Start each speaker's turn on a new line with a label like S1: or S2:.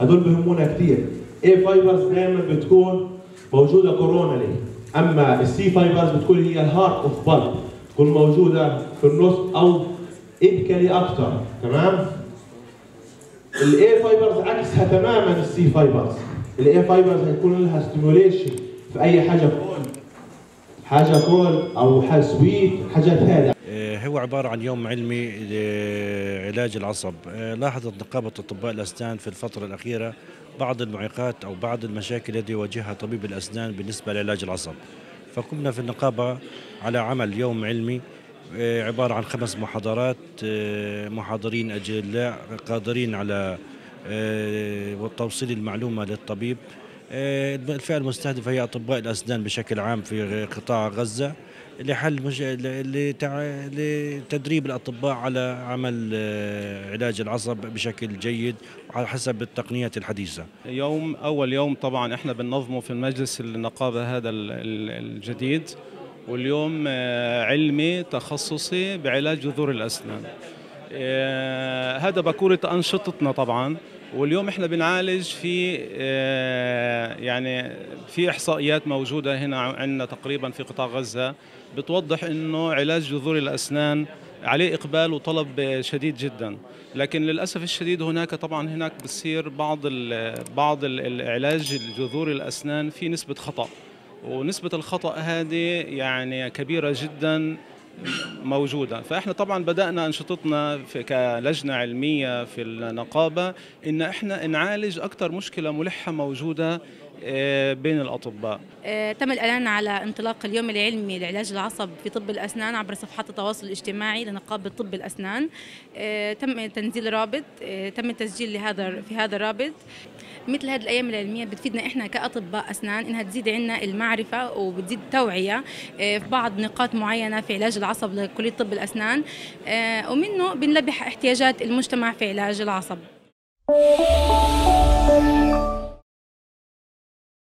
S1: هدول بهمونا كثير A fibers دائما بتكون موجودة coronally أما ال C fibers بتكون هي ال heart of pulp تكون موجودة في النص أو apically أكثر تمام؟ ال A fibers عكسها تماما ال C fibers ال A fibers هيكون لها stimulation في أي حاجة. cold حاجة cold أو حاجة sweet حاجات هذه
S2: هو عبارة عن يوم علمي لعلاج العصب. لاحظت نقابة أطباء الأسنان في الفترة الأخيرة بعض المعيقات أو بعض المشاكل التي يواجهها طبيب الأسنان بالنسبة لعلاج العصب. فقمنا في النقابة على عمل يوم علمي عبارة عن خمس محاضرات محاضرين أجلاء قادرين على توصيل المعلومة للطبيب. الفئة المستهدفة هي أطباء الأسنان بشكل عام في قطاع غزة لحل مش... لتع... لتدريب الأطباء على عمل علاج العصب بشكل جيد على حسب التقنيات الحديثة.
S3: يوم أول يوم طبعا إحنا بننظمه في المجلس النقابة هذا الجديد واليوم علمي تخصصي بعلاج جذور الأسنان. هذا بكورة أنشطتنا طبعا. واليوم إحنا بنعالج في يعني في إحصائيات موجودة هنا عندنا تقريبا في قطاع غزة بتوضح إنه علاج جذور الأسنان عليه إقبال وطلب شديد جدا. لكن للأسف الشديد هناك طبعا هناك بتصير بعض ال بعض العلاج جذور الأسنان في نسبة خطأ. ونسبة الخطأ هذه يعني كبيرة جدا. موجودة. فإحنا طبعا بدأنا أنشطتنا كلجنة علمية في النقابة إن إحنا نعالج أكثر مشكلة ملحة موجودة بين الأطباء.
S4: تم الإعلان على انطلاق اليوم العلمي لعلاج العصب في طب الأسنان عبر صفحات التواصل الاجتماعي لنقابة طب الأسنان. تم تنزيل رابط تم التسجيل لهذا في هذا الرابط. مثل هذه الأيام العلمية بتفيدنا إحنا كأطباء أسنان إنها تزيد عنا المعرفة وبتزيد التوعيه في بعض نقاط معينة في علاج العصب لكليه طب الأسنان ومنه بنلبح احتياجات المجتمع في علاج العصب.